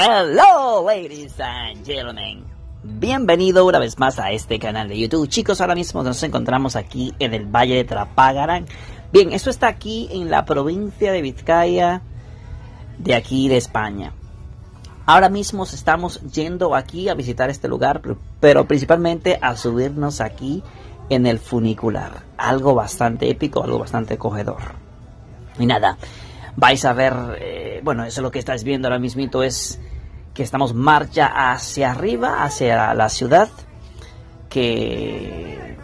Hello, ladies and gentlemen. Bienvenido una vez más a este canal de YouTube. Chicos, ahora mismo nos encontramos aquí en el Valle de Trapagarán. Bien, esto está aquí en la provincia de Vizcaya, de aquí de España. Ahora mismo estamos yendo aquí a visitar este lugar, pero principalmente a subirnos aquí en el funicular. Algo bastante épico, algo bastante acogedor. Y nada, vais a ver, eh, bueno, eso es lo que estáis viendo ahora mismito es que estamos marcha hacia arriba, hacia la ciudad, que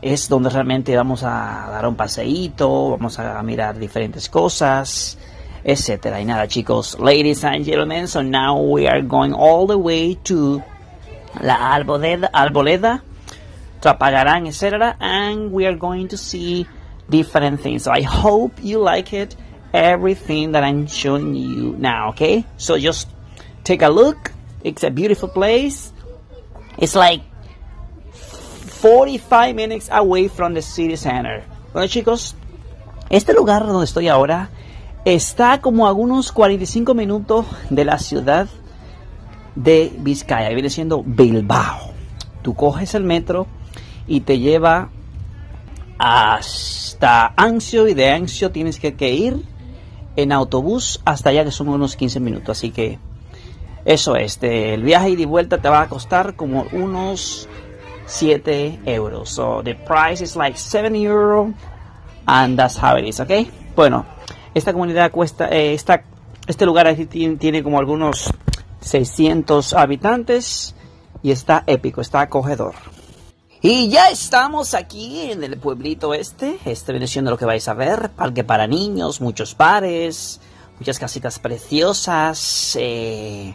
es donde realmente vamos a dar un paseíto, vamos a mirar diferentes cosas, etcétera. Y nada, chicos, ladies and gentlemen, so now we are going all the way to la Alboleda, Alboleda Trapagarán, etcétera, and we are going to see different things. So I hope you like it, everything that I'm showing you now, okay? So just take a look. It's a beautiful place. It's like 45 minutes away from the city center. Bueno chicos, este lugar donde estoy ahora está como a algunos 45 minutos de la ciudad de Vizcaya. Viene siendo Bilbao. Tú coges el metro y te lleva hasta Anzio y de Anzio tienes que ir en autobús hasta allá que son unos 15 minutos. Así que eso es, el viaje y de vuelta te va a costar como unos 7 euros. So the price is like 7 euros and that's how it is, ¿ok? Bueno, esta comunidad cuesta, eh, esta, este lugar tiene, tiene como algunos 600 habitantes y está épico, está acogedor. Y ya estamos aquí en el pueblito este. Este viene siendo lo que vais a ver. Parque para niños, muchos bares, muchas casitas preciosas. Eh,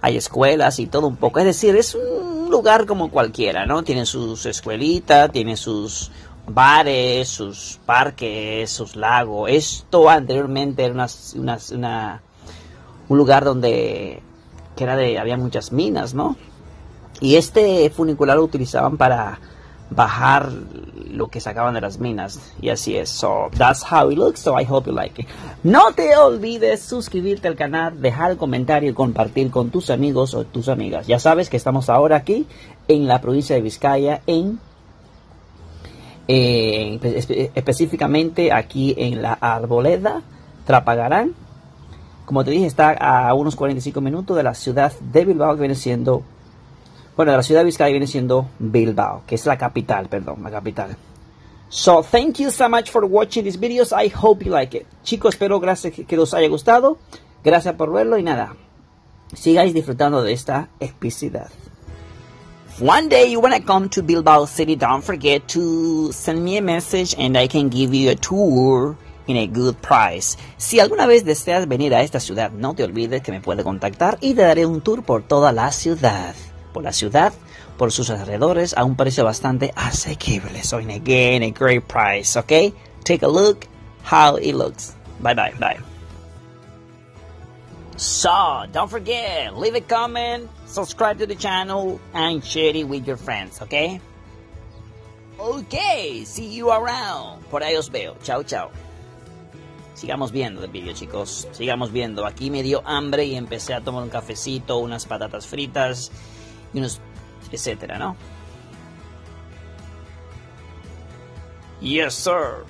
hay escuelas y todo un poco. Es decir, es un lugar como cualquiera, ¿no? Tiene sus escuelitas, tiene sus bares, sus parques, sus lagos. Esto anteriormente era una, una, un lugar donde que era de, había muchas minas, ¿no? Y este funicular lo utilizaban para bajar lo que sacaban de las minas. Y así es. So, that's how it looks. So, I hope you like it. No te olvides suscribirte al canal, dejar el comentario y compartir con tus amigos o tus amigas. Ya sabes que estamos ahora aquí en la provincia de Vizcaya, en eh, específicamente aquí en la Arboleda, Trapagarán. Como te dije, está a unos 45 minutos de la ciudad de Bilbao, que viene siendo bueno, la ciudad de Vizcaya viene siendo Bilbao, que es la capital, perdón, la capital. So, thank you so much for watching these videos. I hope you like it. Chicos, espero gracias que os haya gustado. Gracias por verlo y nada. Sigáis disfrutando de esta epicidad. One day you wanna come to Bilbao City, don't forget to send me a message and I can give you a tour in a good price. Si alguna vez deseas venir a esta ciudad, no te olvides que me puedes contactar y te daré un tour por toda la ciudad por la ciudad, por sus alrededores, a un precio bastante asequible. So, again, a great price, okay? Take a look how it looks. Bye bye, bye. So, don't forget, leave a comment, subscribe to the channel, and share it with your friends, okay? Okay, see you around. Por ahí os veo. Chao, chao. Sigamos viendo el vídeo, chicos. Sigamos viendo. Aquí me dio hambre y empecé a tomar un cafecito, unas patatas fritas y unos, etcétera, ¿no? Yes, sir.